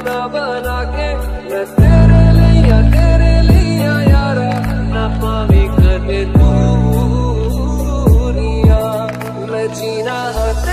अपना बना के मैं तेरे लिया तेरे लिया यारा ना पावे कदे दूरिया मैं जीना है